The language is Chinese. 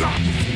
了。